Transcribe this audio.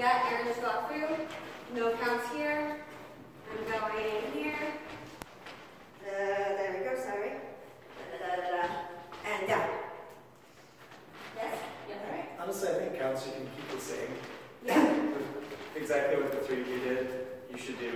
Yeah, air just got through. No counts here. I'm going in here. Uh, there we go, sorry. Da, da, da, and down. Yes? Yeah. All right. Honestly, I think counts you can keep the same. Yeah. exactly what the three of you did, you should do.